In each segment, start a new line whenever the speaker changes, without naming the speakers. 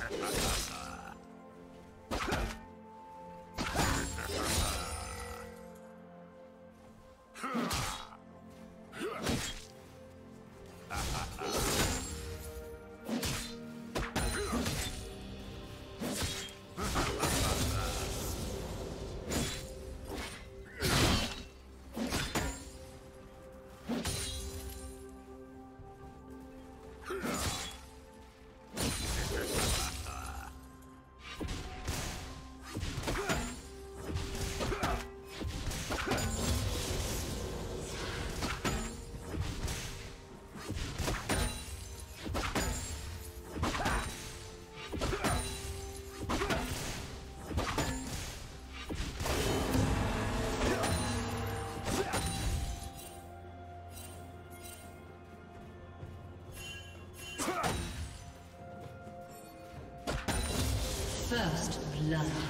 Ha ha ha ha. nada.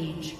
Rampage.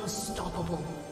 Unstoppable.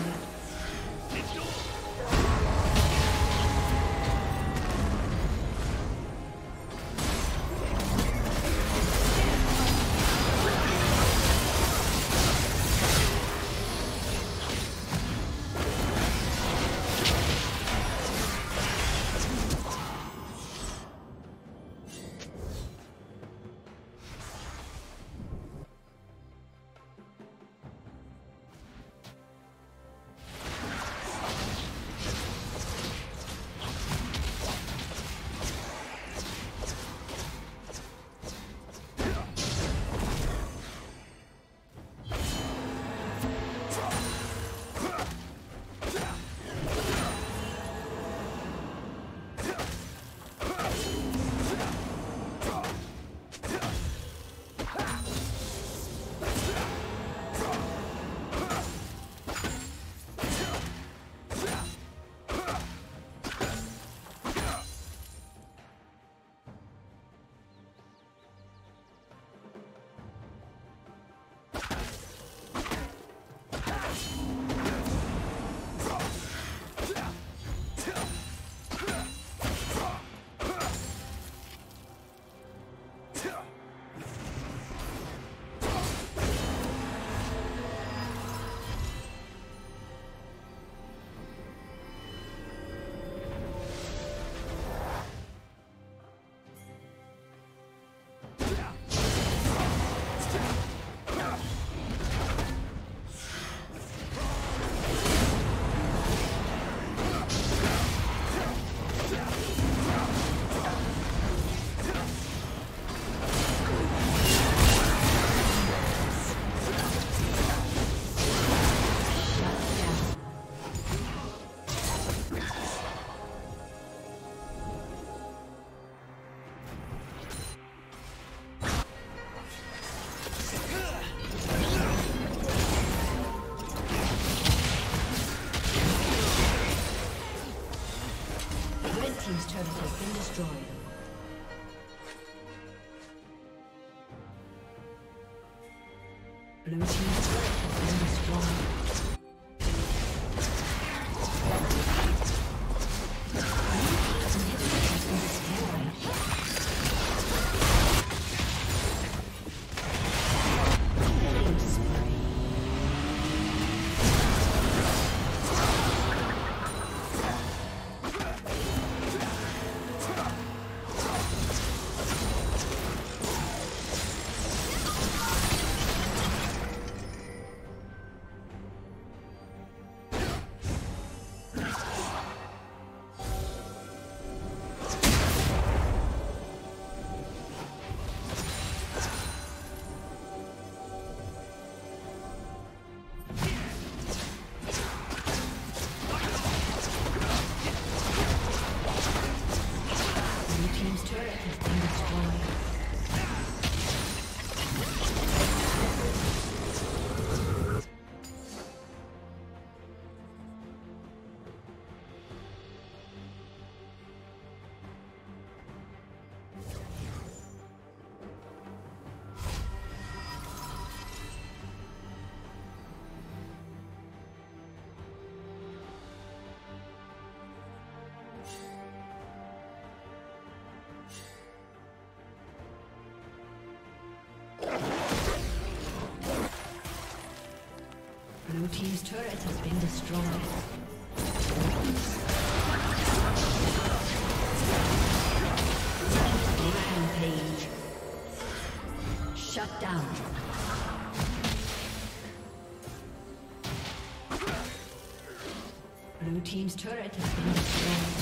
Team's turret has been destroyed. Rampage. Shut down. Blue Team's turret has been destroyed.